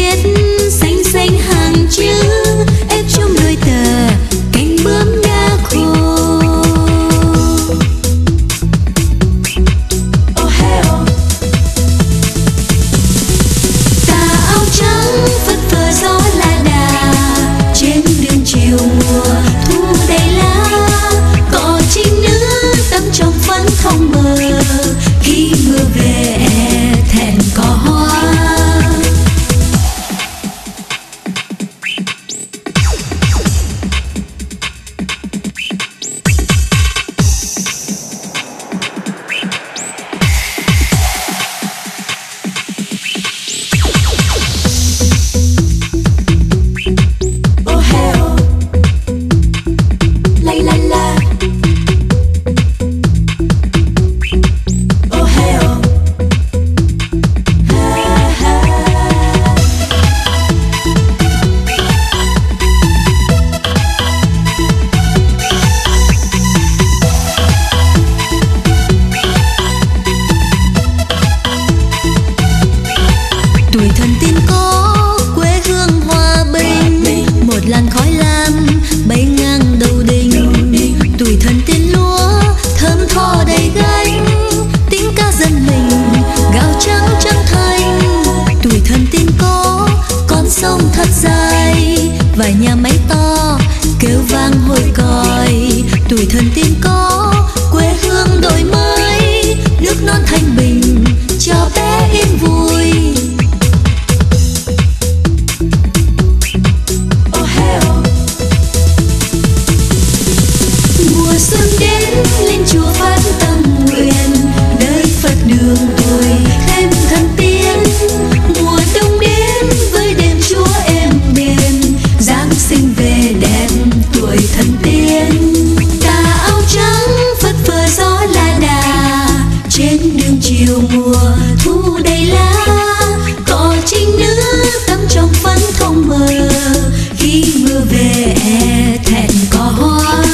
biết to kêu vang hồi còi. Tuổi thân tiên có quê hương đổi mới. trong vẫn không mơ khi mưa về e thẹn có hoa